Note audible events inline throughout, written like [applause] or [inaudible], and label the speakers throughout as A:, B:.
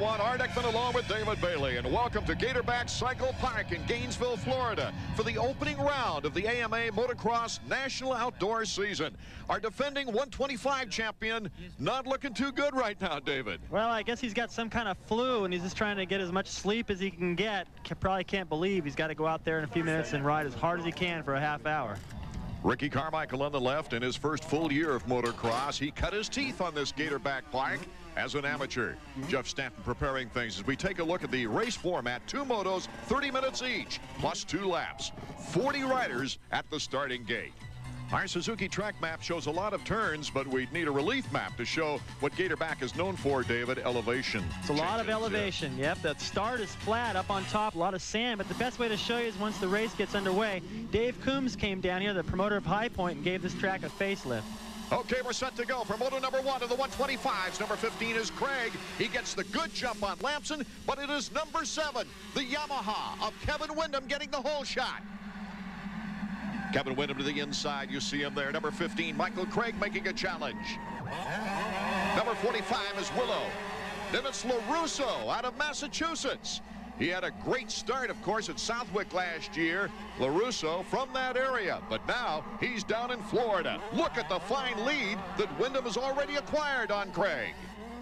A: Art Eckman along with David Bailey, and welcome to Gatorback Cycle Park in Gainesville, Florida for the opening round of the AMA Motocross National Outdoor Season. Our defending 125 champion not looking too good right now, David.
B: Well, I guess he's got some kind of flu, and he's just trying to get as much sleep as he can get. Probably can't believe he's got to go out there in a few minutes and ride as hard as he can for a half hour.
A: Ricky Carmichael on the left in his first full year of motocross. He cut his teeth on this Gatorback bike as an amateur. Jeff Stanton preparing things as we take a look at the race format. Two motos, 30 minutes each, plus two laps. 40 riders at the starting gate. Our Suzuki track map shows a lot of turns, but we'd need a relief map to show what Gatorback is known for, David, elevation.
B: It's a lot changes, of elevation, yeah. yep. The start is flat up on top, a lot of sand, but the best way to show you is once the race gets underway. Dave Coombs came down here, the promoter of High Point, and gave this track a facelift.
A: Okay, we're set to go for moto number one of the 125s. Number 15 is Craig. He gets the good jump on Lamson, but it is number seven, the Yamaha of Kevin Windham getting the whole shot. Kevin Windham to the inside. You see him there. Number 15, Michael Craig making a challenge. Number 45 is Willoh. Then it's LaRusso out of Massachusetts. He had a great start, of course, at Southwick last year. LaRusso from that area, but now he's down in Florida. Look at the fine lead that Windham has already acquired on Craig.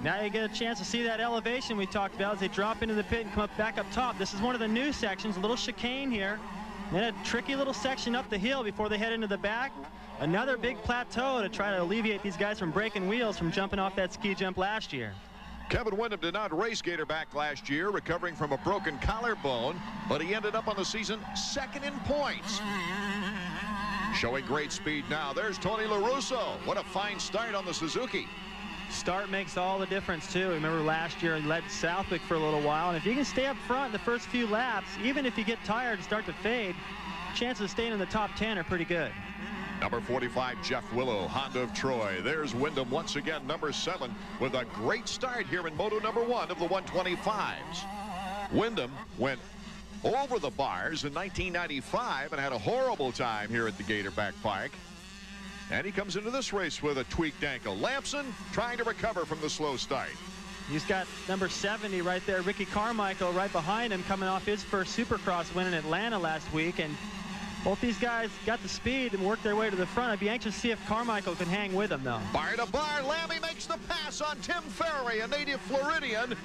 B: Now you get a chance to see that elevation we talked about as they drop into the pit and come up back up top. This is one of the new sections, a little chicane here. Then a tricky little section up the hill before they head into the back. Another big plateau to try to alleviate these guys from breaking wheels from jumping off that ski jump last year.
A: Kevin Windham did not race Gatorback last year, recovering from a broken collarbone, but he ended up on the season second in points. Showing great speed now. There's Tony LaRusso. What a fine start on the Suzuki.
B: Start makes all the difference, too. Remember last year he led Southwick for a little while, and if you can stay up front in the first few laps, even if you get tired and start to fade, chances of staying in the top 10 are pretty good.
A: Number 45, Jeff Willoh, Honda of Troy. There's Windham once again, number seven, with a great start here in moto number one of the 125s. Windham went over the bars in 1995 and had a horrible time here at the Gatorback Park. And he comes into this race with a tweaked ankle. Lamson trying to recover from the slow start.
B: He's got number 70 right there, Ricky Carmichael right behind him coming off his first Supercross win in Atlanta last week. And both these guys got the speed and worked their way to the front. I'd be anxious to see if Carmichael can hang with them, though.
A: Bar to bar, Lammy makes the pass on Tim Ferry, a native Floridian.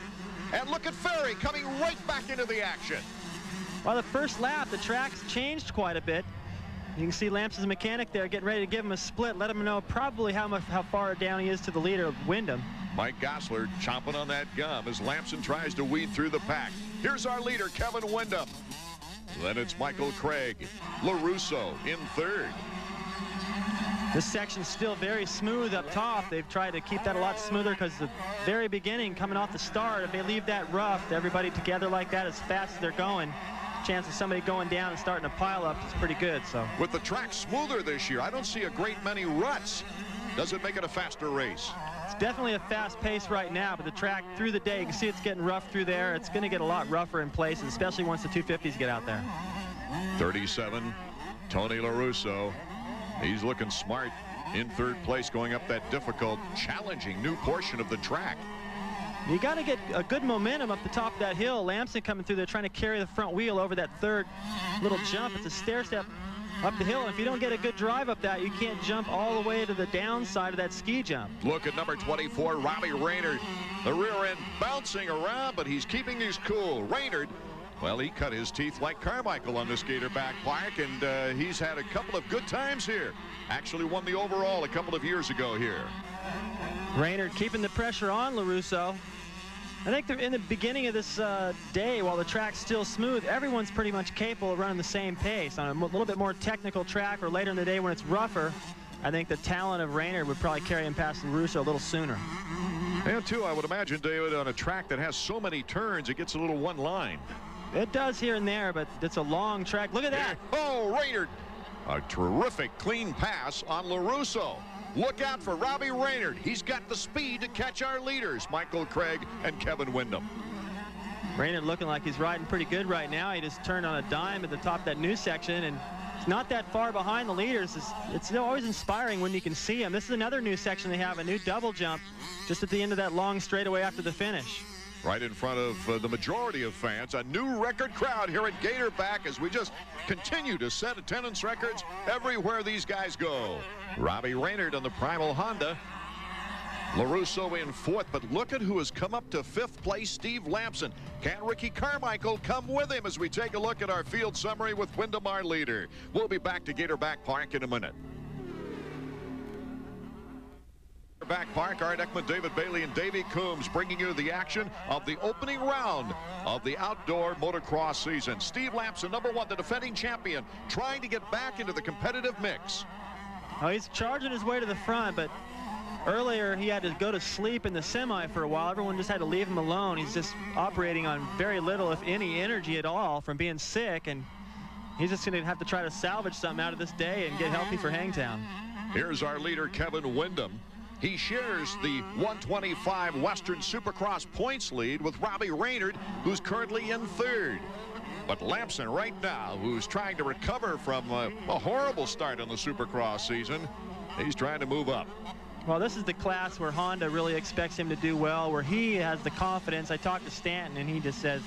A: And look at Ferry coming right back into the action.
B: Well, the first lap, the track's changed quite a bit. You can see Lamson's mechanic there getting ready to give him a split, let him know probably how much how far down he is to the leader, Windham.
A: Mike Gosselaar chomping on that gum as Lamson tries to weed through the pack. Here's our leader, Kevin Windham. Then it's Michael Craig. LaRusso in third.
B: This section's still very smooth up top. They've tried to keep that a lot smoother because the very beginning, coming off the start, if they leave that rough, everybody together like that as fast as they're going, chance of somebody going down and starting to pile up is pretty good. So
A: With the track smoother this year, I don't see a great many ruts. Does it make it a faster race?
B: It's definitely a fast pace right now, but the track through the day, you can see it's getting rough through there. It's going to get a lot rougher in places, especially once the 250s get out there.
A: 37, Tony LaRusso. He's looking smart in third place going up that difficult, challenging new portion of the track.
B: You got to get a good momentum up the top of that hill. Lamson coming through there trying to carry the front wheel over that third little jump. It's a stair step up the hill. And if you don't get a good drive up that, you can't jump all the way to the downside of that ski jump.
A: Look at number 24, Robbie Reynard. The rear end bouncing around, but he's keeping his cool. Reynard, well, he cut his teeth like Carmichael on this Gatorback Park, and uh, he's had a couple of good times here. Actually won the overall a couple of years ago here.
B: Reynard keeping the pressure on LaRusso. I think in the beginning of this uh, day, while the track's still smooth, everyone's pretty much capable of running the same pace. On a little bit more technical track or later in the day when it's rougher, I think the talent of Reynard would probably carry him past LaRusso a little sooner.
A: And too, I would imagine, David, on a track that has so many turns, it gets a little one line.
B: It does here and there, but it's a long track. Look at that.
A: Oh, Reynard. A terrific clean pass on LaRusso. Look out for Robbie Reynard. He's got the speed to catch our leaders, Michael Craig and Kevin Windham.
B: Reynard looking like he's riding pretty good right now. He just turned on a dime at the top of that new section, and it's not that far behind the leaders. It's, it's always inspiring when you can see him. This is another new section they have, a new double jump just at the end of that long straightaway after the finish.
A: Right in front of uh, the majority of fans. A new record crowd here at Gatorback as we just continue to set attendance records everywhere these guys go. Robbie Reynard on the Primal Honda. LaRusso in fourth, but look at who has come up to fifth place, Steve Lamson. Can Ricky Carmichael come with him as we take a look at our field summary with Windham, our leader? We'll be back to Gatorback Park in a minute. Back Park, Art Eckman, David Bailey, and Davey Coombs bringing you the action of the opening round of the outdoor motocross season. Steve Lamson, number one, the defending champion, trying to get back into the competitive mix.
B: Oh, he's charging his way to the front, but Earlier, he had to go to sleep in the semi for a while. Everyone just had to leave him alone. He's just operating on very little, if any, energy at all from being sick, and he's just going to have to try to salvage something out of this day and get healthy for Hangtown.
A: Here's our leader, Kevin Windham. He shares the 125 Western Supercross points lead with Robbie Reynard, who's currently in third. But Lamson right now, who's trying to recover from a, a horrible start on the Supercross season, he's trying to move up.
B: Well, this is the class where Honda really expects him to do well, where he has the confidence. I talked to Stanton, and he just says,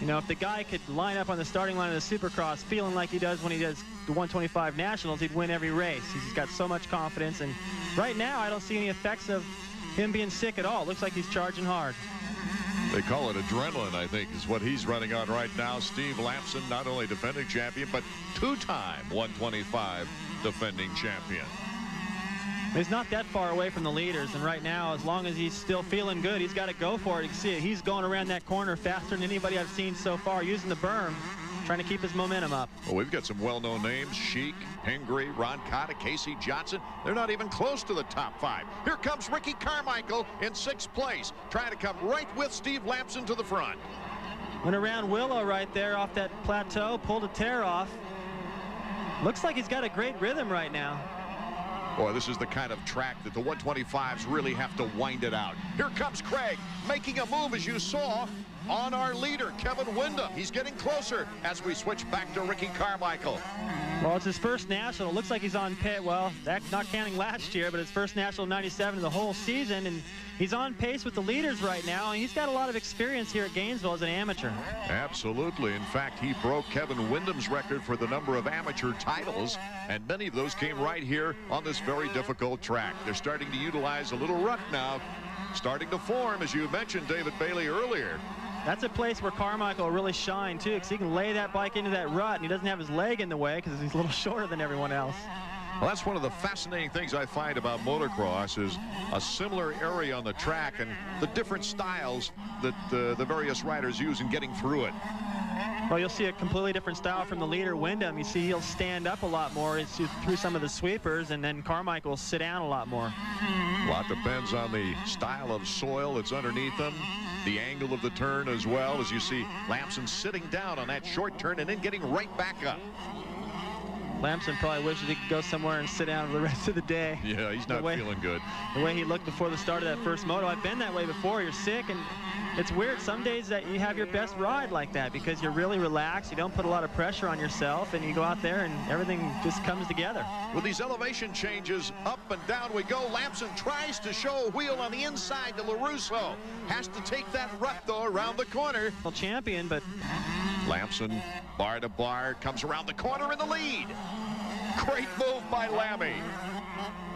B: you know, if the guy could line up on the starting line of the Supercross feeling like he does when he does the 125 Nationals, he'd win every race. He's got so much confidence, and right now I don't see any effects of him being sick at all. Looks like he's charging hard.
A: They call it adrenaline, I think, is what he's running on right now. Steve Lamson, not only defending champion, but two-time 125 defending champion.
B: He's not that far away from the leaders, and right now, as long as he's still feeling good, he's got to go for it. You can see it. He's going around that corner faster than anybody I've seen so far, using the berm, trying to keep his momentum up.
A: Well, we've got some well-known names, Sheik, Hengry, Ron Cotta, Casey Johnson. They're not even close to the top five. Here comes Ricky Carmichael in sixth place, trying to come right with Steve Lamson to the front.
B: Went around Willoh right there off that plateau, pulled a tear off. Looks like he's got a great rhythm right now.
A: Boy, this is the kind of track that the 125s really have to wind it out. Here comes Craig making a move, as you saw, on our leader, Kevin Windham. He's getting closer as we switch back to Ricky Carmichael.
B: Well, it's his first national. It Looks like he's on pit. Well, that's not counting last year, but his first national 97 of the whole season. And he's on pace with the leaders right now. And he's got a lot of experience here at Gainesville as an amateur.
A: Absolutely. In fact, he broke Kevin Windham's record for the number of amateur titles. And many of those came right here on this very difficult track. They're starting to utilize a little rut now. Starting to form, as you mentioned, David Bailey, earlier.
B: That's a place where Carmichael will really shine, too, because he can lay that bike into that rut, and he doesn't have his leg in the way because he's a little [laughs] shorter than everyone else.
A: Well, that's one of the fascinating things I find about motocross is a similar area on the track and the different styles that uh, the various riders use in getting through it.
B: Well, you'll see a completely different style from the leader, Windham. You see he'll stand up a lot more through some of the sweepers, and then Carmichael will sit down a lot more.
A: A lot depends on the style of soil that's underneath them the angle of the turn as well as you see Lamson sitting down on that short turn and then getting right back up.
B: Lamson probably wishes he could go somewhere and sit down for the [laughs] rest of the day.
A: Yeah, he's not way, feeling good.
B: The way he looked before the start of that first moto. I've been that way before. You're sick, and it's weird. Some days that you have your best ride like that because you're really relaxed. You don't put a lot of pressure on yourself, and you go out there, and everything just comes together.
A: With these elevation changes, up and down we go. Lamson tries to show a wheel on the inside to LaRusso. Has to take that rut, though, around the corner.
B: Well, Champion, but...
A: Lamson, bar to bar, comes around the corner in the lead. Great move by Lammy.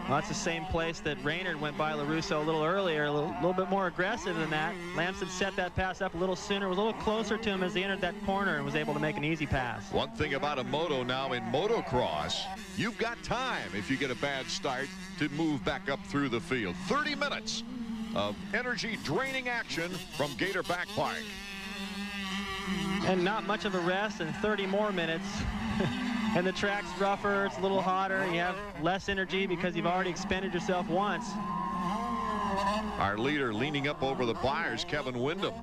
B: Well, that's the same place that Reynard went by LaRusso a little earlier, a little, little, bit more aggressive than that. Lamson set that pass up a little sooner, was a little closer to him as he entered that corner and was able to make an easy pass.
A: One thing about a moto now in motocross, you've got time if you get a bad start to move back up through the field. 30 minutes of energy draining action from Gatorback Park.
B: And not much of a rest and 30 more minutes. [laughs] and the track's rougher, it's a little hotter, you have less energy because you've already expended yourself once.
A: Our leader leaning up over the buyers, Kevin Windham.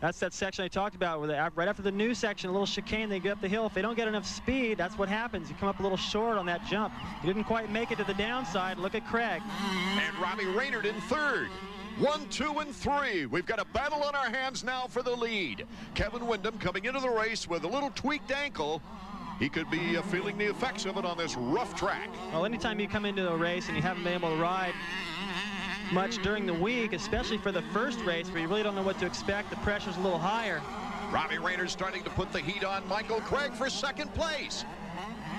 B: That's that section I talked about where they, right after the new section, a little chicane, they get up the hill. If they don't get enough speed, that's what happens. You come up a little short on that jump. You didn't quite make it to the downside. Look at Craig.
A: And Robbie Reynard in third. One, two, and three. We've got a battle on our hands now for the lead. Kevin Windham coming into the race with a little tweaked ankle he could be uh, feeling the effects of it on this rough track.
B: Well, anytime you come into a race and you haven't been able to ride much during the week, especially for the first race where you really don't know what to expect. The pressure's a little higher.
A: Robbie Reynard's starting to put the heat on Michael Craig for second place.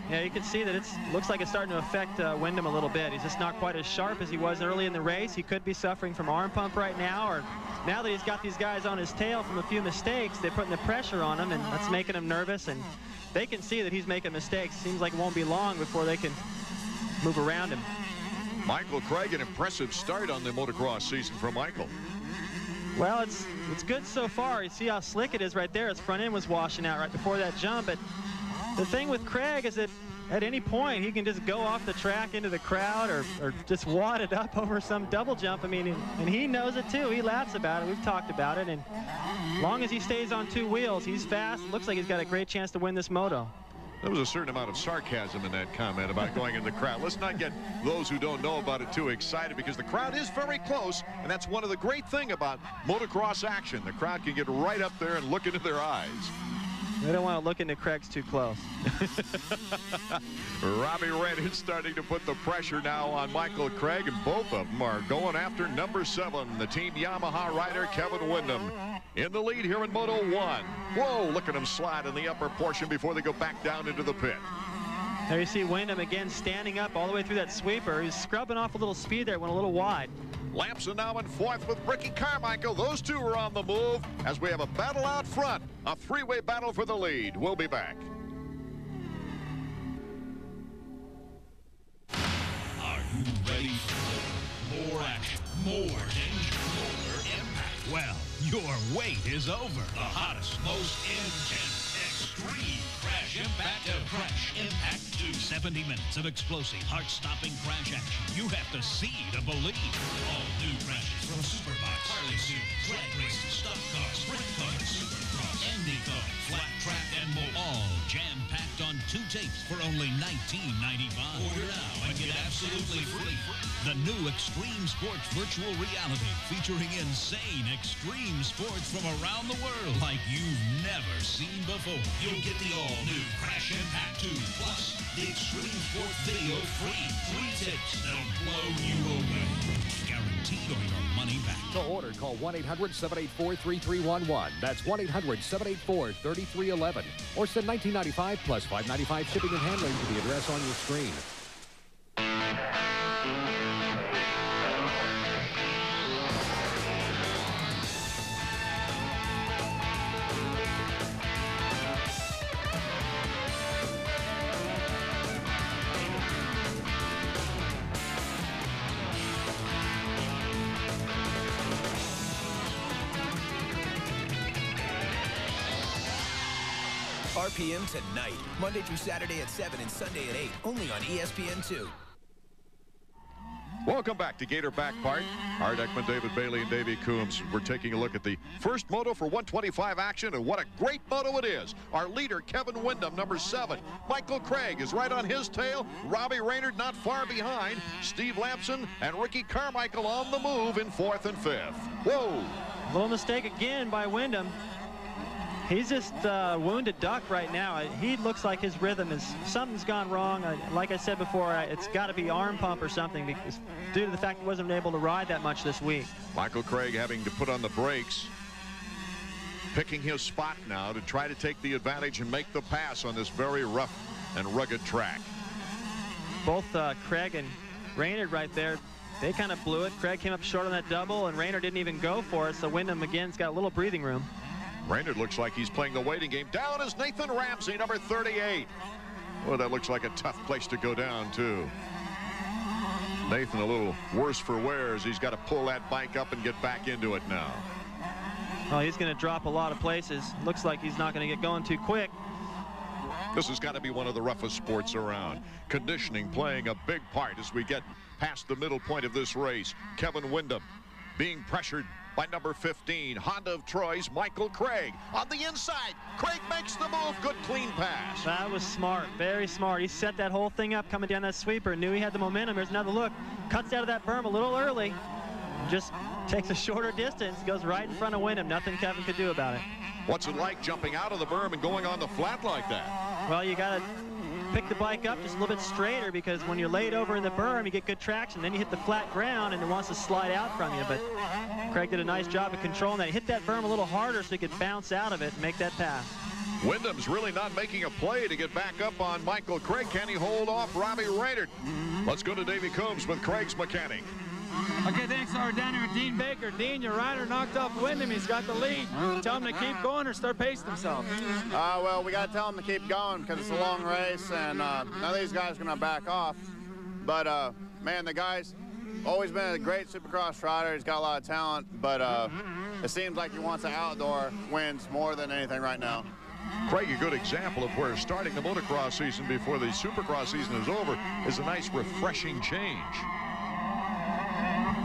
B: Yeah, you can see that it looks like it's starting to affect uh, Windham a little bit. He's just not quite as sharp as he was early in the race. He could be suffering from arm pump right now, or now that he's got these guys on his tail from a few mistakes, they're putting the pressure on him, and that's making him nervous. And they can see that he's making mistakes. Seems like it won't be long before they can move around him.
A: Michael Craig, an impressive start on the motocross season for Michael.
B: Well, it's it's good so far. You see how slick it is right there. His front end was washing out right before that jump. But the thing with Craig is that at any point he can just go off the track into the crowd or, or just wad it up [laughs] over some double jump. I mean, and he knows it too. He laughs about it. We've talked about it. And long as he stays on two wheels, he's fast. Looks like he's got a great chance to win this moto.
A: There was a certain amount of sarcasm in that comment about going in the crowd. Let's not get those who don't know about it too excited because the crowd is very close, and that's one of the great thing about motocross action. The crowd can get right up there and look into their eyes.
B: They don't want to look into Craig's too close. [laughs]
A: Robbie Red is starting to put the pressure now on Michael Craig, and both of them are going after number seven, the Team Yamaha rider Kevin Windham. In the lead here in Moto 1. Whoa, look at him slide in the upper portion before they go back down into the pit.
B: There you see Windham again standing up all the way through that sweeper. He's scrubbing off a little speed there, went a little wide.
A: Lamson now in fourth with Ricky Carmichael. Those two are on the move as we have a battle out front. A three-way battle for the lead. We'll be back.
C: Are you ready for more action, more danger, more impact? Well, your wait is over. The hottest, most intense, extreme crash impact of Crash Impact 2. 70 minutes of explosive, heart-stopping crash action. You have to see to believe. All new crashes from Superbikes, Harley Series, drag races, stock cars, sprint cars, supercross, Indy cars, flat track, and more. All jam-packed on two tapes for only $19.95. Order now and get absolutely free. The new Extreme Sports Virtual Reality featuring insane extreme sports from around the world like you've never seen before. You'll get the all-new Crash Impact 2 plus the Extreme Sports video free. Three tips that'll blow you away. Guaranteed or your money.
D: To order, call 1-800-784-3311. That's 1-800-784-3311. Or send 1995 plus 595 shipping and handling to the address on your screen.
E: RPM tonight, Monday through Saturday at 7 and Sunday at 8, only on E ESPN2.
A: Welcome back to Gator Back Part. Art Eckman, David Bailey, and Davey Coombs. We're taking a look at the first moto for 125 action, and what a great moto it is. Our leader, Kevin Windham, number seven. Michael Craig is right on his tail. Robbie Reynard not far behind. Steve Lamson and Ricky Carmichael on the move in fourth and fifth. Whoa!
B: Little mistake again by Windham. He's just uh, wounded duck right now. He looks like his rhythm is something's gone wrong. Uh, like I said before, uh, it's got to be arm pump or something because due to the fact he wasn't able to ride that much this week.
A: Michael Craig having to put on the brakes. Picking his spot now to try to take the advantage and make the pass on this very rough and rugged track.
B: Both uh, Craig and Reynard right there, they kind of blew it. Craig came up short on that double, and Reynard didn't even go for it, so Windham again's got a little breathing room.
A: Reynard looks like he's playing the waiting game. Down is Nathan Ramsey, number 38. Well, that looks like a tough place to go down, too. Nathan a little worse for wear as he's got to pull that bike up and get back into it now.
B: Oh, he's going to drop a lot of places. Looks like he's not going to get going too quick.
A: This has got to be one of the roughest sports around. Conditioning playing a big part as we get past the middle point of this race. Kevin Windham being pressured by number 15, Honda of Troy's Michael Craig. On the inside, Craig makes the move. Good clean pass.
B: That was smart, very smart. He set that whole thing up coming down that sweeper, knew he had the momentum. Here's another look. Cuts out of that berm a little early. Just takes a shorter distance, goes right in front of Windham. Nothing Kevin could do about it.
A: What's it like jumping out of the berm and going on the flat like that?
B: Well, you got to pick the bike up just a little bit straighter because when you're laid over in the berm, you get good traction. Then you hit the flat ground and it wants to slide out from you. But Craig did a nice job of controlling that. Hit that berm a little harder so he could bounce out of it and make that pass.
A: Windham's really not making a play to get back up on Michael Craig. Can he hold off Robbie Reynard? Let's go to Davey Coombs with Craig's mechanic.
F: Okay, thanks. So we're down here with Dean Baker. Dean, your rider knocked off Windham. He's got the lead. Tell him to keep going or start pacing himself.
G: Uh, well, we got to tell him to keep going because it's a long race, and uh, none of these guys are going to back off. But, uh, man, the guy's always been a great Supercross rider. He's got a lot of talent, but uh, it seems like he wants an outdoor wins more than anything right now.
A: Craig, a good example of where starting the motocross season before the supercross season is over is a nice refreshing change.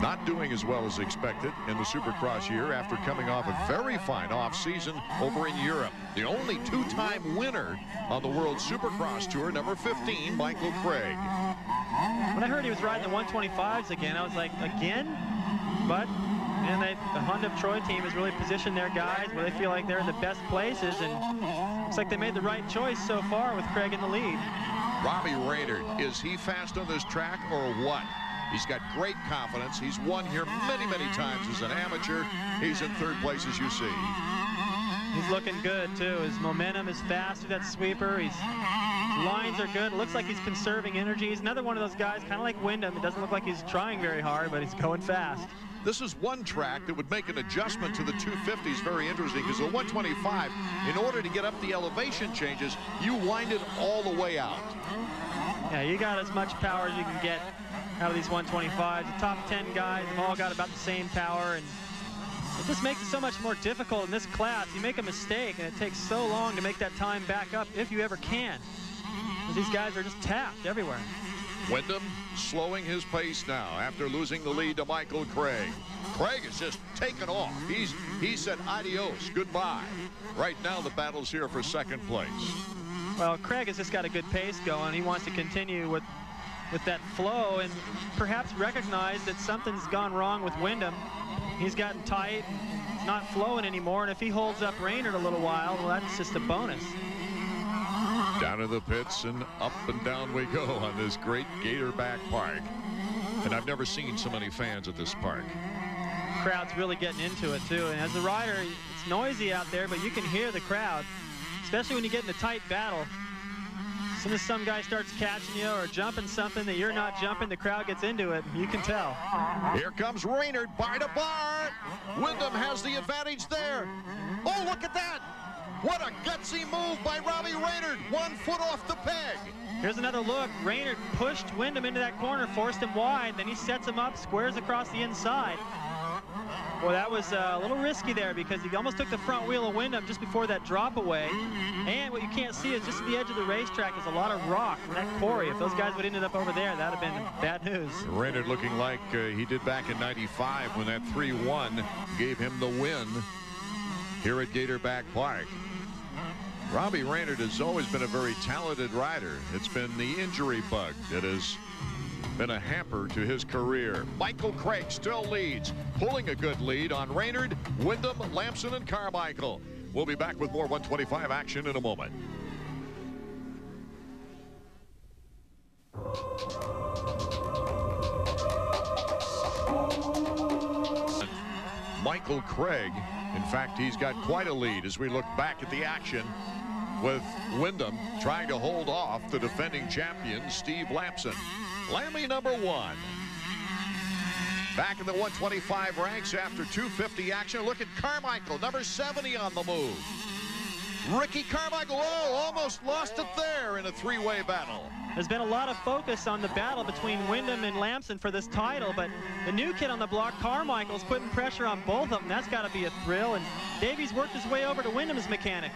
A: Not doing as well as expected in the Supercross year after coming off a very fine off-season over in Europe. The only two-time winner on the World Supercross Tour, number 15, Michael Craig.
B: When I heard he was riding the 125s again, I was like, again? But, and they, the Honda Troy team has really positioned their guys where they feel like they're in the best places, and looks like they made the right choice so far with Craig in the lead.
A: Robbie Reynard, is he fast on this track or what? He's got great confidence. He's won here many, many times as an amateur. He's in third place, as you see.
B: He's looking good, too. His momentum is fast through that sweeper. He's, his lines are good. It looks like he's conserving energy. He's another one of those guys, kind of like Windham. It doesn't look like he's trying very hard, but he's going fast.
A: This is one track that would make an adjustment to the 250s very interesting because the 125, in order to get up the elevation changes, you wind it all the way out.
B: Yeah, you got as much power as you can get out of these 125s. The top 10 guys have all got about the same power, and it just makes it so much more difficult in this class. You make a mistake, and it takes so long to make that time back up if you ever can. These guys are just tapped everywhere.
A: Windham slowing his pace now after losing the lead to Michael Craig. Craig has just taken off. He's he said adios, goodbye. Right now the battle's here for second place.
B: Well, Craig has just got a good pace going. He wants to continue with with that flow and perhaps recognize that something's gone wrong with Windham. He's gotten tight, not flowing anymore, and if he holds up Reynard a little while, well, that's just a bonus.
A: Down in the pits and up and down we go on this great Gatorback Park. And I've never seen so many fans at this park.
B: Crowd's really getting into it too. And as a rider, it's noisy out there, but you can hear the crowd, especially when you get in a tight battle. As soon as some guy starts catching you or jumping something that you're not jumping, the crowd gets into it. You can tell.
A: Here comes Reynard, bar to bar. Windham has the advantage there. Oh, look at that. What a gutsy move by Robbie Reynard. One foot off the peg.
B: Here's another look. Reynard pushed Windham into that corner, forced him wide. Then he sets him up, squares across the inside. Well, that was uh, a little risky there because he almost took the front wheel of Windham just before that drop away. And what you can't see is just at the edge of the racetrack is a lot of rock from that quarry. If those guys would have ended up over there, that would have been bad news.
A: Reynard looking like uh, he did back in 95 when that 3-1 gave him the win here at Gatorback Park. Robbie Reynard has always been a very talented rider. It's been the injury bug that has been a hamper to his career. Michael Craig still leads, pulling a good lead on Reynard, Windham, Lamson, and Carmichael. We'll be back with more 125 action in a moment. Michael Craig, in fact, he's got quite a lead as we look back at the action with Windham trying to hold off the defending champion, Steve Lamson. Lammy number one. Back in the 125 ranks after 250 action. Look at Carmichael, number 70 on the move. Ricky Carmichael, oh, almost lost it there in a three-way battle.
B: There's been a lot of focus on the battle between Windham and Lamson for this title, but the new kid on the block, Carmichael's putting pressure on both of them. That's got to be a thrill, and Davies worked his way over to Windham's mechanic.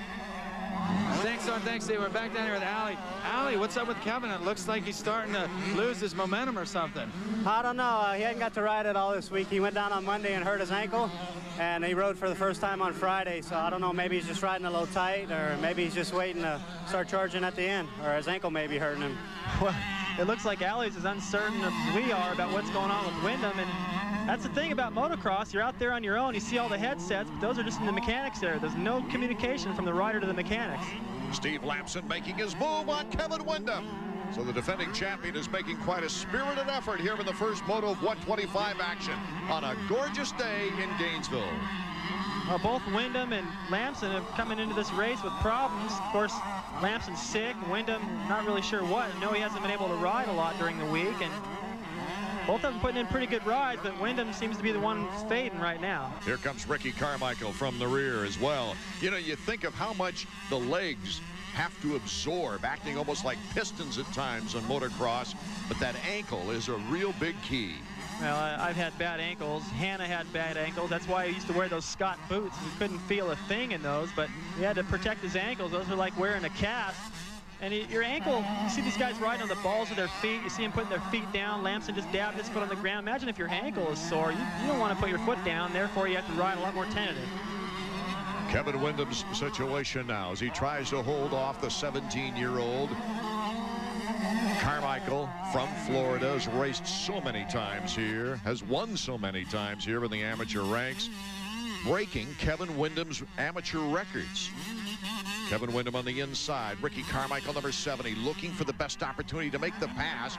F: Thanks, Don. Thanks, Dave. We're back down here with Allie. Allie, what's up with Kevin? It looks like he's starting to lose his momentum or something.
H: I don't know. Uh, he hadn't got to ride it all this week. He went down on Monday and hurt his ankle, and he rode for the first time on Friday. So I don't know. Maybe he's just riding a little tight, or maybe he's just waiting to start charging at the end, or his ankle may be hurting him. [laughs]
B: Well, it looks like Allie's as uncertain as we are about what's going on with Windham, and that's the thing about motocross. You're out there on your own. You see all the headsets, but those are just in the mechanics area. There's no communication from the rider to the mechanics.
A: Steve Lamson making his move on Kevin Windham. So the defending champion is making quite a spirited effort here in the first moto of 125 action on a gorgeous day in Gainesville.
B: Well, both Windham and Lamson have coming into this race with problems. Of course, Lamson's sick. Windham, not really sure what. Know he hasn't been able to ride a lot during the week. and both of them putting in pretty good rides, but Windham seems to be the one fading right now.
A: Here comes Ricky Carmichael from the rear as well. You know, you think of how much the legs have to absorb, acting almost like pistons at times on motocross, but that ankle is a real big key.
B: Well, I, have had bad ankles. Hannah had bad ankles. That's why he used to wear those Scott boots. He couldn't feel a thing in those, but he had to protect his ankles. Those are like wearing a cast. And he, your ankle, you see these guys riding on the balls of their feet. You see them putting their feet down. Lamson just dabbed his foot on the ground. Imagine if your ankle is sore. You, you don't want to put your foot down. Therefore, you have to ride a lot more tentative.
A: Kevin Windham's situation now as he tries to hold off the 17-year-old Carmichael from Florida has raced so many times here, has won so many times here in the amateur ranks, breaking Kevin Windham's amateur records. Kevin Windham on the inside. Ricky Carmichael, number 70, looking for the best opportunity to make the pass.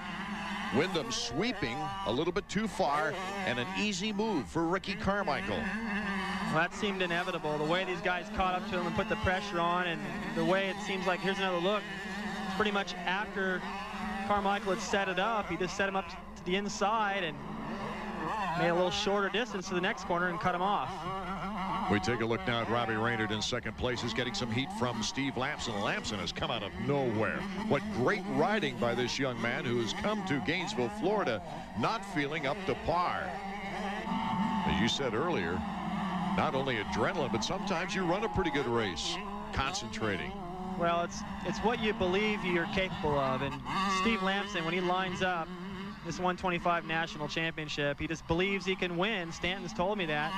A: Windham sweeping a little bit too far and an easy move for Ricky Carmichael.
B: Well, that seemed inevitable. The way these guys caught up to him and put the pressure on and the way it seems like, here's another look, pretty much after Carmichael had set it up, he just set him up to the inside and made a little shorter distance to the next corner and cut him off.
A: We take a look now at Robbie Reynard in second place. He's getting some heat from Steve Lamson. Lamson has come out of nowhere. What great riding by this young man who has come to Gainesville, Florida, not feeling up to par. As you said earlier, not only adrenaline, but sometimes you run a pretty good race, concentrating.
B: Well, it's it's what you believe you're capable of. And Steve Lamson, when he lines up this 125 national championship, he just believes he can win. Stanton's told me that.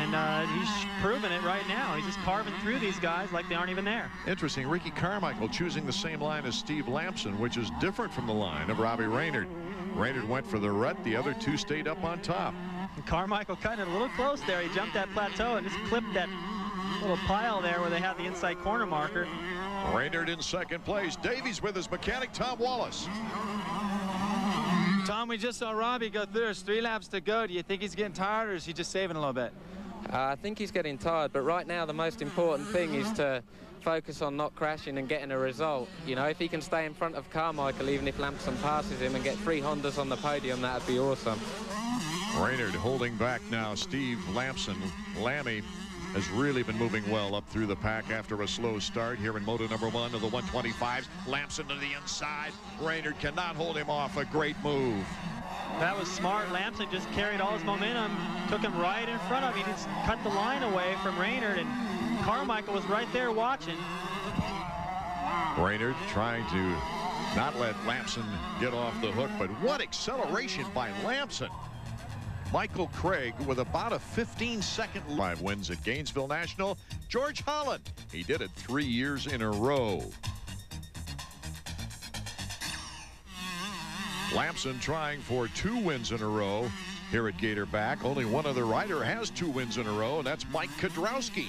B: And uh, he's proven it right now. He's just carving through these guys like they aren't even there.
A: Interesting. Ricky Carmichael choosing the same line as Steve Lamson, which is different from the line of Robbie Reynard. Reynard went for the rut. The other two stayed up on top.
B: And Carmichael cutting it a little close there. He jumped that plateau and just clipped that little pile there where they have the inside corner marker.
A: Reynard in second place. Davies with his mechanic, Tom Wallace.
F: Tom, we just saw Robbie go through. There's three laps to go. Do you think he's getting tired or is he just saving a little bit?
I: Uh, I think he's getting tired, but right now the most important thing is to focus on not crashing and getting a result. You know, if he can stay in front of Carmichael, even if Lamson passes him and get three Hondas on the podium, that'd be awesome.
A: Reynard holding back now. Steve Lamson, Lammy has really been moving well up through the pack after a slow start here in moto number one of the 125s. Lamson to the inside. Reynard cannot hold him off. A great move.
B: That was smart. Lamson just carried all his momentum, took him right in front of him. He just cut the line away from Reynard, and Carmichael was right there watching.
A: Reynard trying to not let Lamson get off the hook, but what acceleration by Lamson. Michael Craig with about a 15-second live wins at Gainesville National. George Holland, he did it three years in a row. Lamson trying for two wins in a row here at Gatorback. Only one other rider has two wins in a row, and that's Mike Kiedrowski.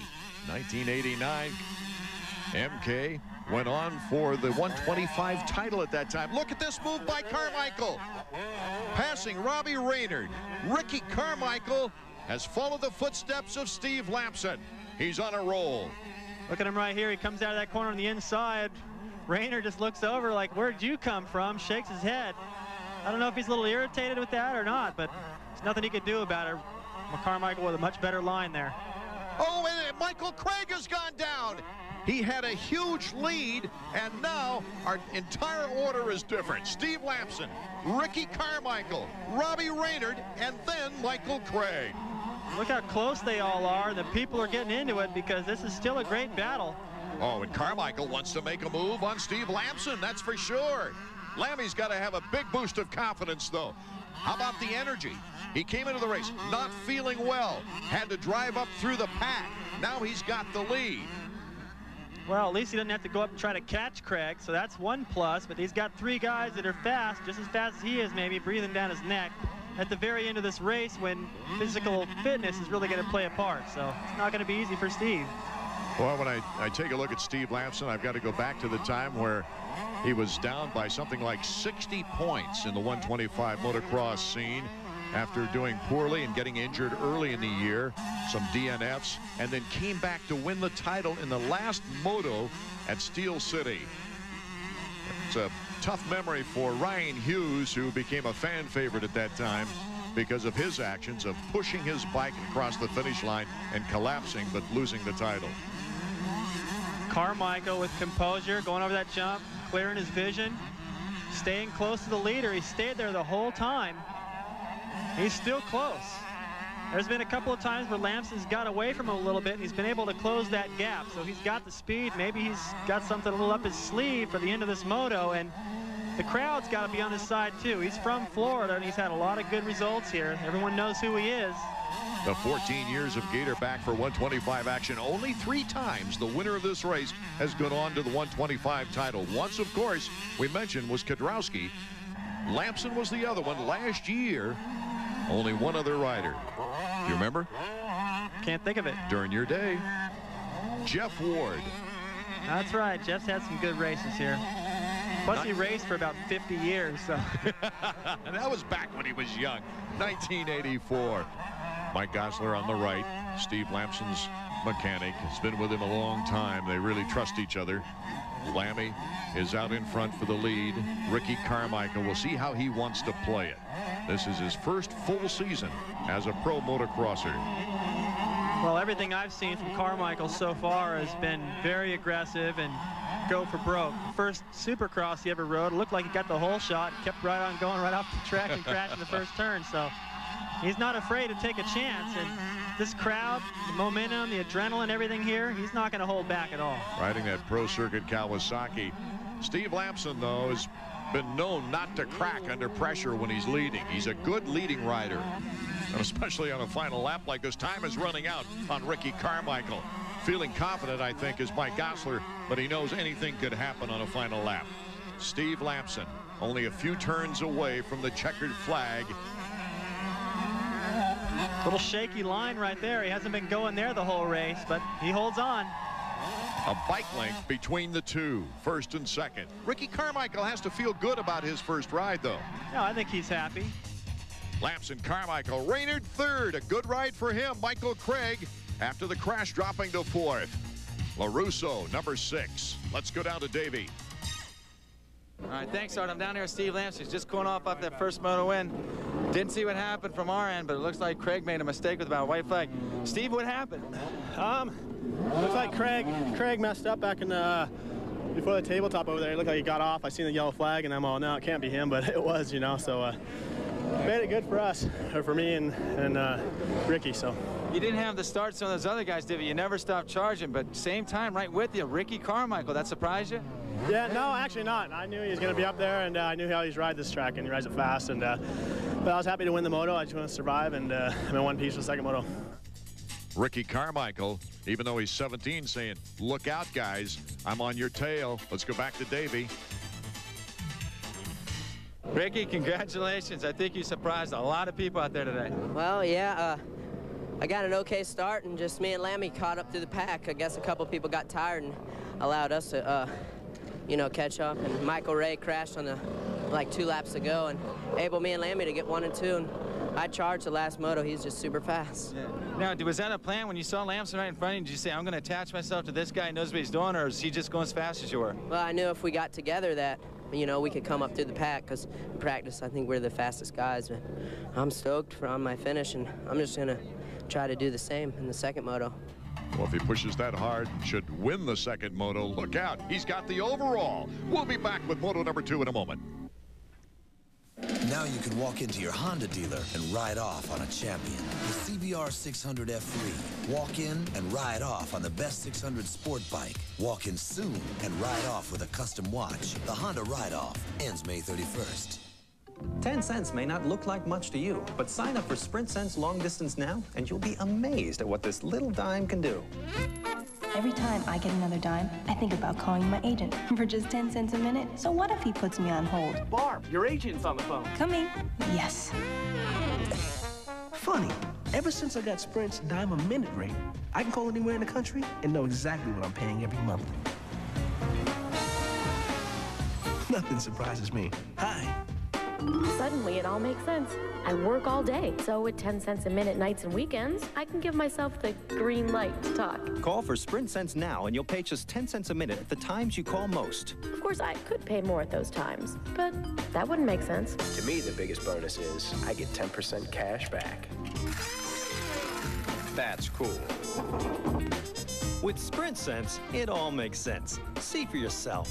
A: 1989, MK went on for the 125 title at that time. Look at this move by Carmichael. Passing Robbie Reynard. Ricky Carmichael has followed the footsteps of Steve Lamson. He's on a roll.
B: Look at him right here. He comes out of that corner on the inside. Reynard just looks over like, where'd you come from? Shakes his head. I don't know if he's a little irritated with that or not, but there's nothing he could do about it. Carmichael with a much better line there.
A: Oh, and Michael Craig has gone down. He had a huge lead, and now our entire order is different. Steve Lamson, Ricky Carmichael, Robbie Reynard, and then Michael Craig.
B: Look how close they all are. The people are getting into it because this is still a great battle.
A: Oh, and Carmichael wants to make a move on Steve Lamson, that's for sure. Lammy's got to have a big boost of confidence, though. How about the energy? He came into the race not feeling well, had to drive up through the pack. Now he's got the lead.
B: Well, at least he doesn't have to go up and try to catch Craig, so that's one plus. But he's got three guys that are fast, just as fast as he is, maybe, breathing down his neck at the very end of this race when physical fitness is really going to play a part. So it's not going to be easy for Steve.
A: Well, when I, I take a look at Steve Lamson, I've got to go back to the time where he was down by something like 60 points in the 125 motocross scene after doing poorly and getting injured early in the year, some DNFs, and then came back to win the title in the last moto at Steel City. It's a tough memory for Ryan Hughes, who became a fan favorite at that time because of his actions of pushing his bike across the finish line and collapsing but losing the title.
B: Carmichael with composure going over that jump, clearing his vision, staying close to the leader. He stayed there the whole time. He's still close. There's been a couple of times where Lamson's got away from him a little bit, and he's been able to close that gap. So he's got the speed. Maybe he's got something a little up his sleeve for the end of this moto, and the crowd's got to be on his side, too. He's from Florida, and he's had a lot of good results here. Everyone knows who he is.
A: The 14 years of Gator back for 125 action. Only three times the winner of this race has gone on to the 125 title. Once, of course, we mentioned was Kiedrowski. Lamson was the other one last year. Only one other rider. Do you remember?
B: Can't think of it.
A: During your day, Jeff Ward.
B: That's right. Jeff's had some good races here. Plus, he raced for about 50 years. So.
A: and [laughs] that was back when he was young, 1984. Mike Gosselaar on the right. Steve Lamson's mechanic has been with him a long time. They really trust each other. Lammy is out in front for the lead. Ricky Carmichael we'll see how he wants to play it. This is his first full season as a pro motocrosser.
B: Well, everything I've seen from Carmichael so far has been very aggressive and go for broke. First supercross he ever rode, looked like he got the whole shot, kept right on going right off the track and crashing the first turn. So he's not afraid to take a chance. And this crowd, the momentum, the adrenaline, everything here, he's not going to hold back at all.
A: Riding that pro circuit Kawasaki. Steve Lamson, though, has been known not to crack under pressure when he's leading. He's a good leading rider, especially on a final lap like this. Time is running out on Ricky Carmichael. Feeling confident, I think, is Mike Gosselaar, but he knows anything could happen on a final lap. Steve Lamson, only a few turns away from the checkered flag
B: Little shaky line right there. He hasn't been going there the whole race, but he holds on.
A: A bike length between the two, first and second. Ricky Carmichael has to feel good about his first ride, though.
B: No, I think he's happy.
A: Lamson Carmichael, Reynard third. A good ride for him. Michael Craig, after the crash, dropping to fourth. LaRusso, number six. Let's go down to Davey.
F: All right, thanks, Art. I'm down here with Steve Lamson. He's just going off off that first moto win. Didn't see what happened from our end, but it looks like Craig made a mistake with about a white flag. Steve, what happened?
J: Um, looks like Craig Craig messed up back in the uh, before the tabletop over there. It looked like he got off. I seen the yellow flag, and I'm all, no, it can't be him, [laughs] but it was, you know. So uh, made it good for us, or for me and and uh, Ricky. So.
F: You didn't have the start some of those other guys did, but you never stopped charging. But same time, right with you, Ricky Carmichael. That surprised you?
J: Yeah, no, actually not. I knew he was going to be up there, and uh, I knew how he's ride this track, and he rides it fast. And uh, but I was happy to win the moto. I just want to survive, and uh, I'm in one piece with the second moto.
A: Ricky Carmichael, even though he's 17, saying, look out, guys. I'm on your tail. Let's go back to Davey.
F: Ricky, congratulations. I think you surprised a lot of people out there today.
K: Well, yeah. Uh, I got an okay start, and just me and Lammy caught up to the pack. I guess a couple people got tired and allowed us to, uh, you know, catch up. And Michael Ray crashed on the like two laps ago, and able me and Lammy to get one and two. And I charged the last moto. He's just super fast.
F: Yeah. Now, was that a plan when you saw Lamson right in front of you? Did you say, I'm going to attach myself to this guy who knows what he's doing, or is he just going as fast as you were?
K: Well, I knew if we got together that, you know, we could come up through the pack because in practice, I think we're the fastest guys. But I'm stoked for on my finish, and I'm just going to try to do the same in the second moto.
A: Well, if he pushes that hard, should win the second moto. Look out, he's got the overall. We'll be back with moto number two in a moment.
L: Now you can walk into your Honda dealer and ride off on a champion. The CBR 600 F3. Walk in and ride off on the best 600 sport bike. Walk in soon and ride off with a custom watch. The Honda Ride Off ends May 31st.
M: 10 cents may not look like much to you, but sign up for Sprint Sense Long Distance now, and you'll be amazed at what this little dime can do.
N: Every time I get another dime, I think about calling my agent for just 10 cents a minute. So what if he puts me on hold?
O: Barb, your agent's on the phone.
N: Coming. Yes.
O: Funny. Ever since I got Sprint's dime a minute rate, I can call anywhere in the country and know exactly what I'm paying every month. Nothing surprises me. Hi.
P: Suddenly, it all makes sense. I work all day, so at 10 cents a minute nights and weekends, I can give myself the green light to talk.
Q: Call for Sprint Sense now, and you'll pay just 10 cents a minute at the times you call most.
P: Of course, I could pay more at those times, but that wouldn't make sense.
R: To me, the biggest bonus is I get 10% cash back.
Q: That's cool. With Sprint Sense, it all makes sense. See for yourself.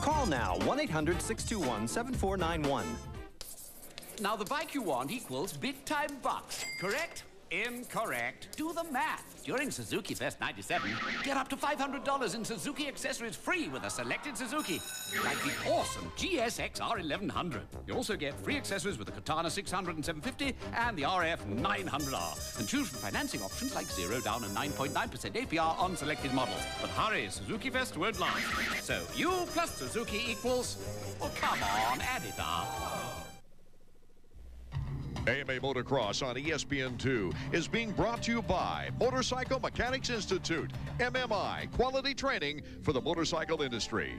Q: Call now 1 800 621 7491.
S: Now, the bike you want equals big time bucks, correct? Incorrect. Do the math. During Suzuki Fest 97, get up to $500 in Suzuki accessories free with a selected Suzuki. Like the awesome GSX-R 1100. You also get free accessories with the Katana 600 and 750 and the RF 900R. And choose from financing options like zero down and 9.9% APR on selected models. But hurry, Suzuki Fest won't last. So you plus Suzuki equals... Well, come on, add it up.
A: AMA Motocross on ESPN2 is being brought to you by Motorcycle Mechanics Institute, MMI, quality training for the motorcycle industry.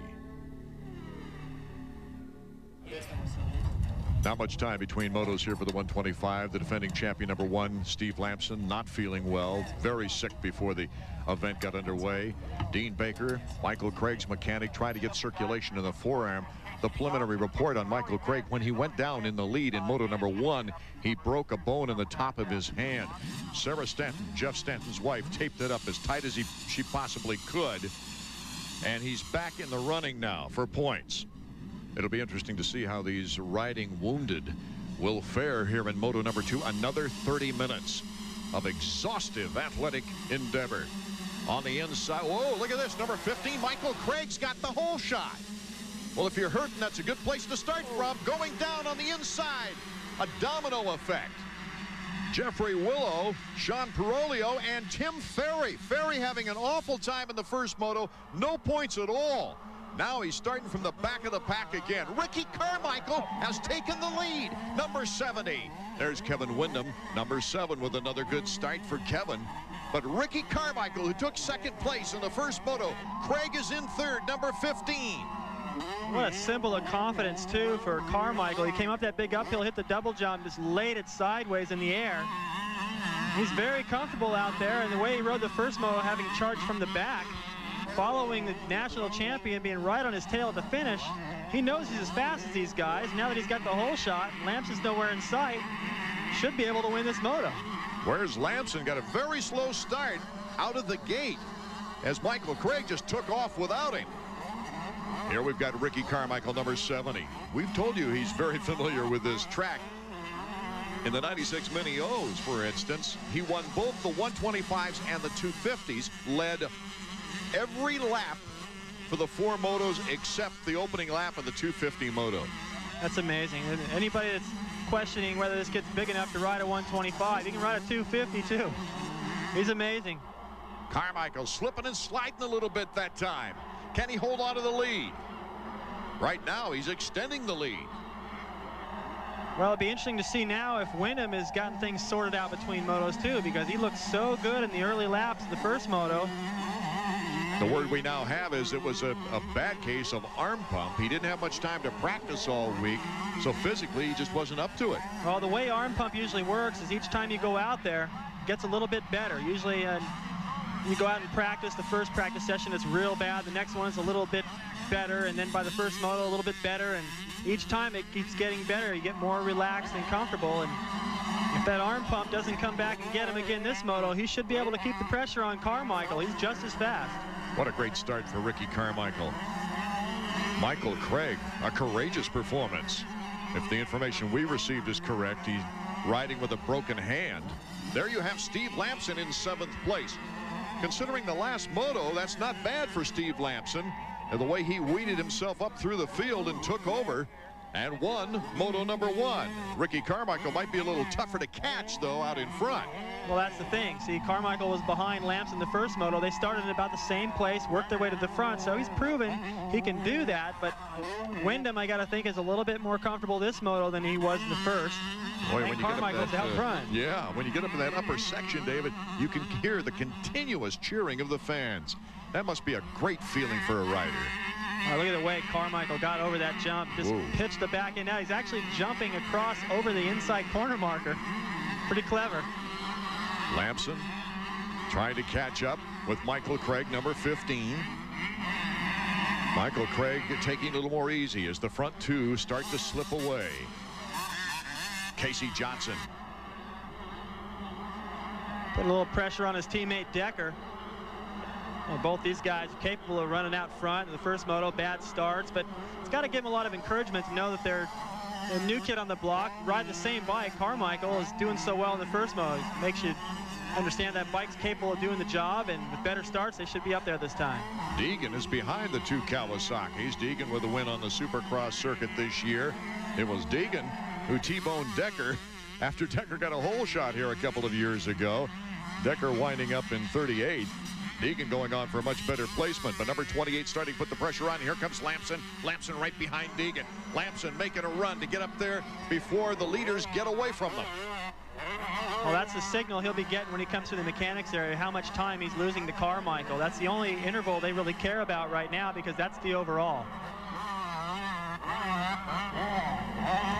A: Not much time between motos here for the 125. The defending champion number one, Steve Lamson, not feeling well, very sick before the event got underway. Dean Baker, Michael Craig's mechanic, trying to get circulation in the forearm the preliminary report on Michael Craig. When he went down in the lead in moto number one, he broke a bone in the top of his hand. Sarah Stanton, Jeff Stanton's wife, taped it up as tight as he, she possibly could. And he's back in the running now for points. It'll be interesting to see how these riding wounded will fare here in moto number two. Another 30 minutes of exhaustive athletic endeavor. On the inside, whoa, look at this. Number 15, Michael Craig's got the hole shot. Well, if you're hurting, that's a good place to start from. Going down on the inside, a domino effect. Jeffrey Willoh, Sean Perolio, and Tim Ferry. Ferry having an awful time in the first moto. No points at all. Now he's starting from the back of the pack again. Ricky Carmichael has taken the lead. Number 70. There's Kevin Windham, number seven, with another good start for Kevin. But Ricky Carmichael, who took second place in the first moto. Craig is in third, number 15.
B: What a symbol of confidence, too, for Carmichael. He came up that big uphill, hit the double jump, just laid it sideways in the air. He's very comfortable out there, and the way he rode the first moto, having charged from the back, following the national champion being right on his tail at the finish, he knows he's as fast as these guys. Now that he's got the hole shot, Lamson's nowhere in sight, should be able to win this moto.
A: Where's Lamson got a very slow start out of the gate as Michael Craig just took off without him. Here we've got Ricky Carmichael, number 70. We've told you he's very familiar with this track. In the 96 Mini O's, for instance, he won both the 125s and the 250s, led every lap for the four motos except the opening lap of the 250 moto.
B: That's amazing. Anybody that's questioning whether this gets big enough to ride a 125, he can ride a 250 too. He's amazing.
A: Carmichael slipping and sliding a little bit that time. Can he hold on to the lead? Right now, he's extending the lead.
B: Well, it'll be interesting to see now if Windham has gotten things sorted out between motos too, because he looked so good in the early laps of the first moto.
A: The word we now have is it was a, a, bad case of arm pump. He didn't have much time to practice all week, so physically he just wasn't up to it.
B: Well, the way arm pump usually works is each time you go out there, gets a little bit better. Usually uh, you go out and practice. The first practice session is real bad. The next one is a little bit better. And then by the first moto, a little bit better. And each time it keeps getting better. You get more relaxed and comfortable. And if that arm pump doesn't come back and get him again this moto, he should be able to keep the pressure on Carmichael. He's just as fast.
A: What a great start for Ricky Carmichael. Michael Craig, a courageous performance. If the information we received is correct, he's riding with a broken hand. There you have Steve Lamson in seventh place. Considering the last moto, that's not bad for Steve Lamson. And the way he weeded himself up through the field and took over, and won Moto number one. Ricky Carmichael might be a little tougher to catch, though, out in front.
B: Well, that's the thing. See, Carmichael was behind Lamps in the first moto. They started in about the same place, worked their way to the front, so he's proven he can do that. But Windham, I got to think, is a little bit more comfortable this moto than he was in the first.
A: Boy,
B: and
A: when you
B: Carmichael's
A: get up
B: out
A: that, uh,
B: front.
A: yeah, when you get up in that upper section, David, you can hear the continuous cheering of the fans. That must be a great feeling for a rider.
B: Look at the way Carmichael got over that jump. Just
A: Whoa.
B: pitched the back end out. He's actually jumping across over the inside corner marker. Pretty clever.
A: Lamson trying to catch up with Michael Craig, number 15. Michael Craig taking it a little more easy as the front two start to slip away. Casey Johnson.
B: Put a little pressure on his teammate Decker. Well, both these guys are capable of running out front in the first moto, bad starts, but it's got to give them a lot of encouragement to know that they're a new kid on the block, ride the same bike. Carmichael is doing so well in the first moto. It Makes you understand that bike's capable of doing the job, and with better starts, they should be up there this time.
A: Deegan is behind the two Kawasaki's. Deegan with a win on the Supercross circuit this year. It was Deegan who T-boned Decker after Decker got a hole shot here a couple of years ago. Decker winding up in 38. Deegan going on for a much better placement, but number 28 starting to put the pressure on. Here comes Lamson. Lamson right behind Deegan. Lamson making a run to get up there before the leaders get away from them.
B: Well, that's the signal he'll be getting when he comes to the mechanics area, how much time he's losing to Carmichael. That's the only interval they really care about right now because that's the overall.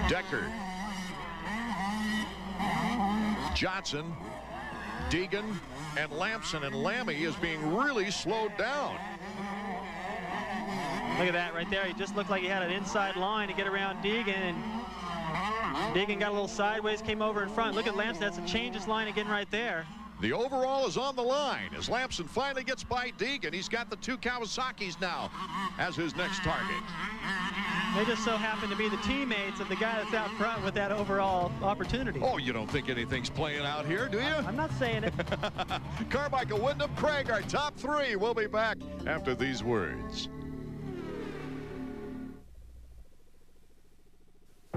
A: Decker. Johnson, Deegan, and Lamson. And Lammy is being really slowed down.
B: Look at that right there. He just looked like he had an inside line to get around Deegan. Deegan got a little sideways, came over in front. Look at Lamson. That's a change his line again right there.
A: The overall is on the line as Lamson finally gets by Deegan. He's got the two Kawasaki's now as his next target.
B: They just so happen to be the teammates of the guy that's out front with that overall opportunity.
A: Oh, you don't think anything's playing out here, do you?
B: I'm not saying it. [laughs]
A: Carmichael, Windham, Craig, our top three. We'll be back after these words.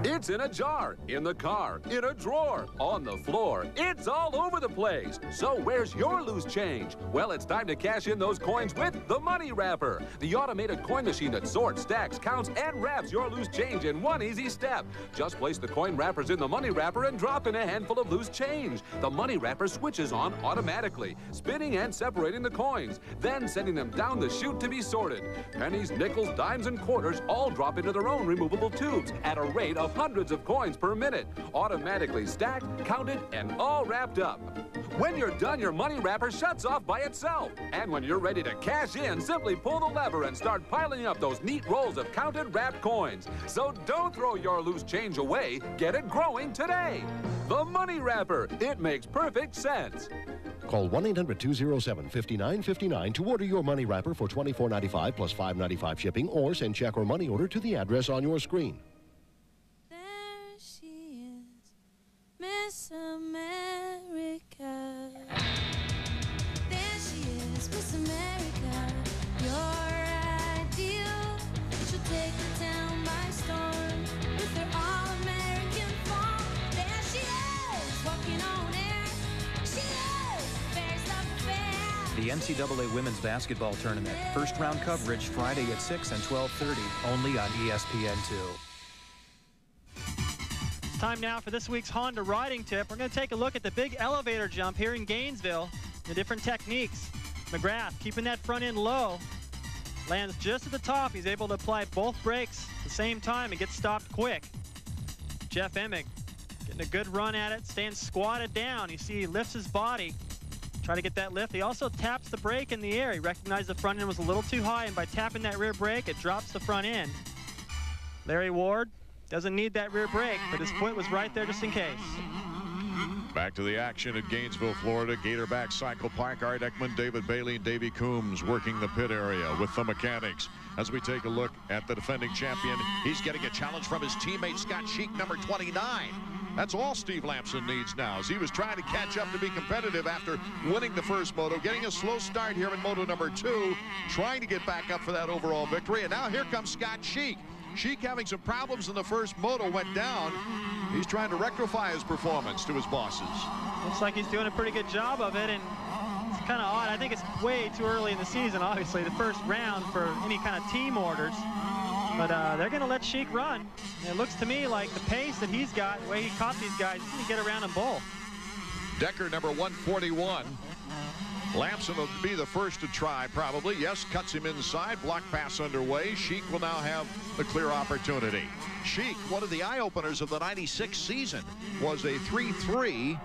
T: It's in a jar, in the car, in a drawer, on the floor. It's all over the place. So where's your loose change? Well, it's time to cash in those coins with the Money Wrapper, the automated coin machine that sorts, stacks, counts, and wraps your loose change in one easy step. Just place the coin wrappers in the Money Wrapper and drop in a handful of loose change. The Money Wrapper switches on automatically, spinning and separating the coins, then sending them down the chute to be sorted. Pennies, nickels, dimes, and quarters all drop into their own removable tubes at a rate of hundreds of coins per minute, automatically stacked, counted, and all wrapped up. When you're done, your money wrapper shuts off by itself. And when you're ready to cash in, simply pull the lever and start piling up those neat rolls of counted wrapped coins. So don't throw your loose change away. Get it growing today. The Money Wrapper. It makes perfect sense.
U: Call 1-800-207-5959 to order your money wrapper for $24.95 plus $5.95 shipping or send check or money order to the address on your screen.
V: America. There she is, Miss America. Your ideal. She'll take the town by storm with her all-American form. There she is, walking on air. She is, of fair.
W: The NCAA Women's Basketball Tournament. First round coverage Friday at 6 and 1230, only on E ESPN2.
B: Time now for this week's Honda riding tip. We're going to take a look at the big elevator jump here in Gainesville, the different techniques. McGrath keeping that front end low, lands just at the top. He's able to apply both brakes at the same time and get stopped quick. Jeff Emig getting a good run at it, staying squatted down. You see he lifts his body, try to get that lift. He also taps the brake in the air. He recognized the front end was a little too high, and by tapping that rear brake, it drops the front end. Larry Ward doesn't need that rear brake, but his foot was right there just in case.
A: Back to the action at Gainesville, Florida. Gatorback Cycle Park. Art Eckman, David Bailey, and Davey Coombs working the pit area with the mechanics. As we take a look at the defending champion, he's getting a challenge from his teammate Scott Sheak, number 29. That's all Steve Lamson needs now, as he was trying to catch up to be competitive after winning the first moto, getting a slow start here in moto number two, trying to get back up for that overall victory. And now here comes Scott Sheak. Sheak having some problems in the first moto went down. He's trying to rectify his performance to his bosses.
B: Looks like he's doing a pretty good job of it, and it's kind of odd. I think it's way too early in the season, obviously, the first round for any kind of team orders. But uh, they're going to let Sheak run. And it looks to me like the pace that he's got, the way he caught these guys, he's going to get around them both.
A: Decker, number 141. Lamson will be the first to try, probably. Yes, cuts him inside. Block pass underway. Sheak will now have the clear opportunity. Sheak, one of the eye-openers of the 96 season, was a 3-3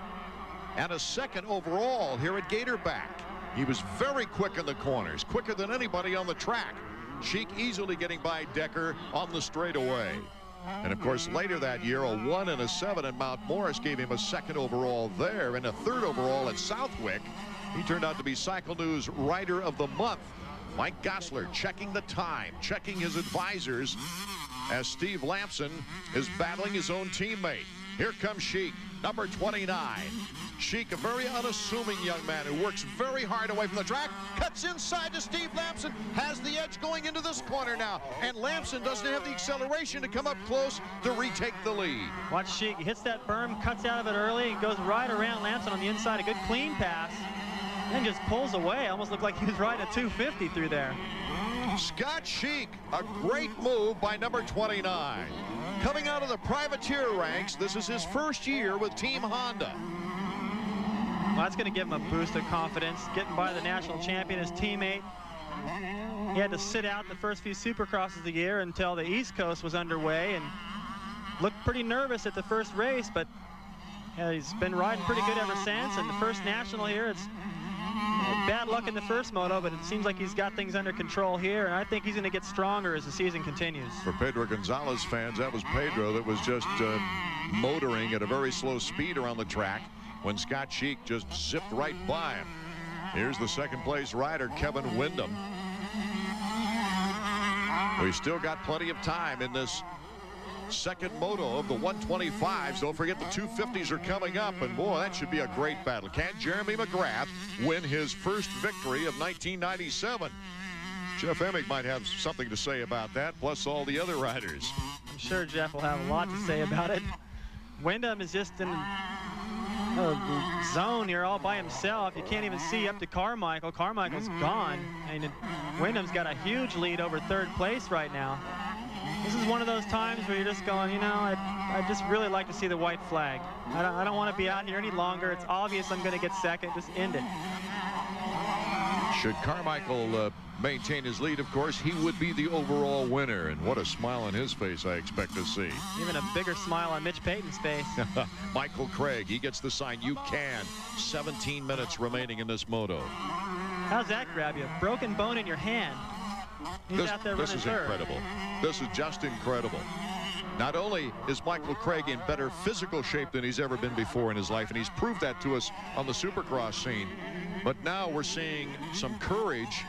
A: and a second overall here at Gatorback. He was very quick in the corners, quicker than anybody on the track. Sheak easily getting by Decker on the straightaway. And of course, later that year, a one and a seven in Mount Morris gave him a second overall there and a third overall at Southwick. He turned out to be Cycle News Rider of the Month. Mike Gosselaar checking the time, checking his advisors as Steve Lamson is battling his own teammate. Here comes Sheak, number 29. Sheak, a very unassuming young man who works very hard away from the track, cuts inside to Steve Lamson, has the edge going into this corner now, and Lamson doesn't have the acceleration to come up close to retake the lead.
B: Watch Sheak, hits that berm, cuts out of it early, and goes right around Lamson on the inside. A good clean pass, and just pulls away. Almost looked like he was riding a 250 through there.
A: Scott Sheak, a great move by number 29. Coming out of the privateer ranks, this is his first year with Team Honda.
B: Well, that's going to give him a boost of confidence, getting by the national champion, his teammate. He had to sit out the first few supercrosses of the year until the East Coast was underway and looked pretty nervous at the first race, but yeah, he's been riding pretty good ever since. And the first national here, it's bad luck in the first moto, but it seems like he's got things under control here, and I think he's going to get stronger as the season continues.
A: For Pedro Gonzalez fans, that was Pedro that was just uh, motoring at a very slow speed around the track when Scott Sheak just zipped right by him. Here's the second place rider, Kevin Windham. We still got plenty of time in this second moto of the 125s. Don't forget the 250s are coming up, and boy, that should be a great battle. Can Jeremy McGrath win his first victory of 1997? Jeff Emig might have something to say about that, plus all the other riders.
B: I'm sure Jeff will have a lot to say about it. Windham is just in a zone here all by himself. You can't even see up to Carmichael. Carmichael's gone, and Windham's got a huge lead over third place right now. This is one of those times where you're just going, you know, I, I just really like to see the white flag. I don't, I don't want to be out here any longer. It's obvious I'm going to get second. Just end it.
A: Should Carmichael uh, maintain his lead, of course, he would be the overall winner. And what a smile on his face I expect to see.
B: Even a bigger smile on Mitch Payton's face. [laughs]
A: Michael Craig, he gets the sign, you can. 17 minutes remaining in this moto.
B: How's that grab you? Broken bone in your hand. He's
A: this,
B: out there
A: this is
B: third.
A: incredible. This is just incredible. Not only is Michael Craig in better physical shape than he's ever been before in his life, and he's proved that to us on the Supercross scene, but now we're seeing some courage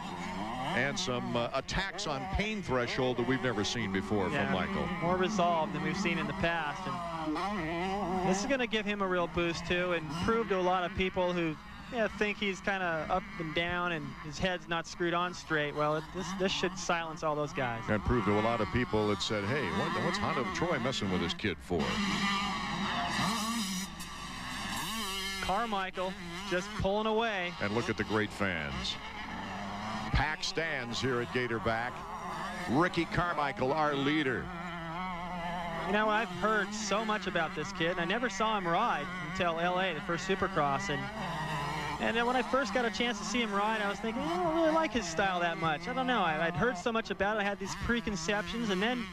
A: and some uh, attacks on pain threshold that we've never seen before
B: Yeah,
A: from Michael.
B: More resolved than we've seen in the past. And this is going to give him a real boost, too, and prove to a lot of people who yeah, think he's kind of up and down and his head's not screwed on straight. Well, it, this, this should silence all those guys.
A: And prove to a lot of people that said, hey, what, what's Honda Troy messing with this kid for?
B: Carmichael just pulling away.
A: And look at the great fans. Pack stands here at Gatorback. Ricky Carmichael, our leader.
B: You know, I've heard so much about this kid, and I never saw him ride until L.A., the first Supercross. And and then when I first got a chance to see him ride, I was thinking, "Oh, I don't really like his style that much. I don't know. I, I'd heard so much about it. I had these preconceptions, and then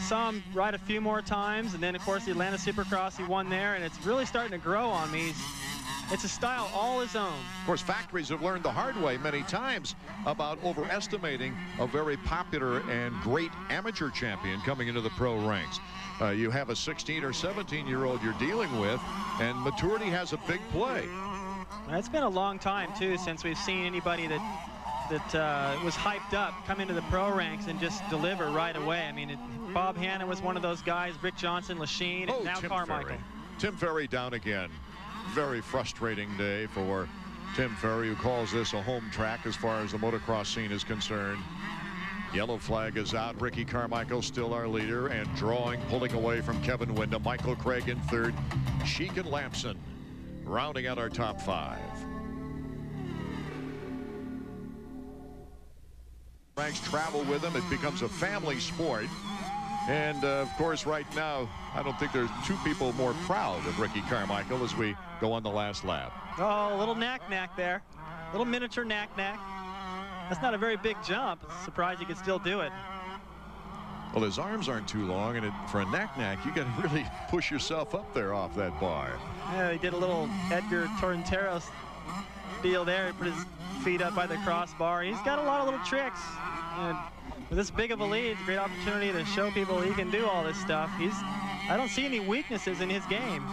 B: saw him ride a few more times. And then, of course, the Atlanta Supercross, he won there, and it's really starting to grow on me. He's, it's a style all his own.
A: Of course, factories have learned the hard way many times about overestimating a very popular and great amateur champion coming into the pro ranks. Uh, you have a 16 or 17 year old you're dealing with, and maturity has a big play.
B: It's been a long time, too, since we've seen anybody that that uh, was hyped up come into the pro ranks and just deliver right away. I mean, it, Bob Hannah was one of those guys, Rick Johnson, Lachine, and
A: Oh,
B: now
A: Tim
B: Carmichael.
A: Ferry. Tim Ferry down again. Very frustrating day for Tim Ferry, who calls this a home track as far as the motocross scene is concerned. Yellow flag is out. Ricky Carmichael still our leader and drawing, pulling away from Kevin Windham. Michael Craig in third. Sheak and Lamson rounding out our top five. Ranks travel with him. It becomes a family sport. And uh, of course, right now, I don't think there's two people more proud of Ricky Carmichael as we go on the last lap.
B: Oh, a little nac-nac there. Little miniature nac-nac. That's not a very big jump. Surprised he could still do it.
A: Well, his arms aren't too long, and it, for a nac-nac, you got to [laughs] really push yourself up there off that bar.
B: Yeah, he did a little Edgar Torronteras deal there. He put his feet up by the crossbar. He's got a lot of little tricks. And with this big of a lead, it's a great opportunity to show people he can do all this stuff. He's, I don't see any weaknesses in his game.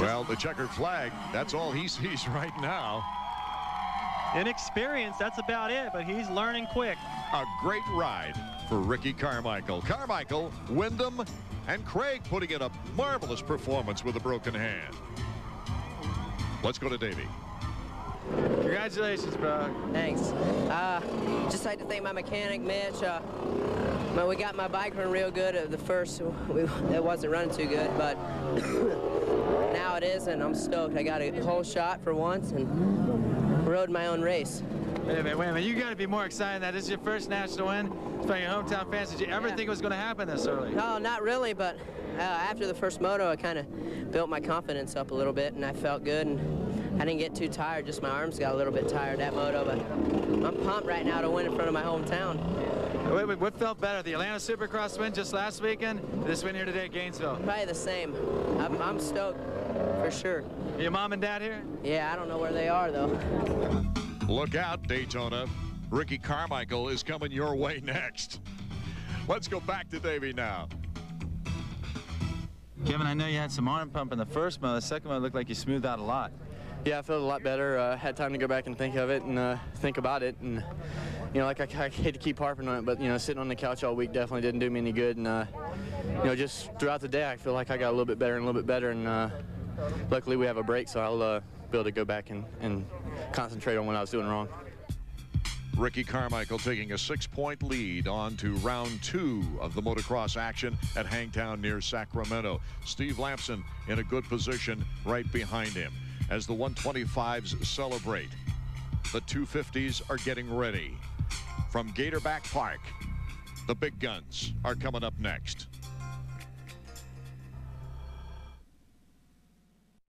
A: Well, the checkered flag, that's all he [laughs] sees right now.
B: Inexperience, that's about it, but he's learning quick.
A: A great ride for Ricky Carmichael. Carmichael, Windham, and Craig putting in a marvelous performance with a broken hand. Let's go to Davey.
F: Congratulations, bro.
K: Thanks. Uh, just like to thank my mechanic, Mitch. Uh, well, we got my bike running real good at the first. We, it wasn't running too good, but [coughs] now it is, and I'm stoked. I got a whole shot for once and rode my own race.
F: Wait a minute, wait a minute. You got to be more excited than that. This is your first national win. It's by your hometown fans. Did you ever think it was going to happen this early?
K: No, not really, but uh, after the first moto, I kind of built my confidence up a little bit, and I felt good, and I didn't get too tired. Just my arms got a little bit tired that moto, but I'm pumped right now to win in front of my hometown.
F: Wait, wait, what felt better, the Atlanta Supercross win just last weekend, or this win here today at Gainesville?
K: Probably the same. I'm, I'm stoked, for sure.
F: Are your mom and dad here?
K: Yeah, I don't know where they are, though.
A: Look out, Daytona. Ricky Carmichael is coming your way next. Let's go back to Davey now.
F: Kevin, I know you had some arm pump in the first moto. The second one looked like you smoothed out a lot.
X: Yeah, I felt a lot better. Uh, had time to go back and think of it and uh, think about it. And you know, like I, I, hate to keep harping on it, but you know, sitting on the couch all week definitely didn't do me any good. And uh, you know, just throughout the day, I feel like I got a little bit better and a little bit better. And uh, luckily, we have a break, so I'll uh, be able to go back and, and concentrate on what I was doing wrong.
A: Ricky Carmichael taking a six-point lead on to round two of the motocross action at Hangtown near Sacramento. Steve Lamson in a good position right behind him as the 125s celebrate. The 250s are getting ready. From Gatorback Park, the big guns are coming up next.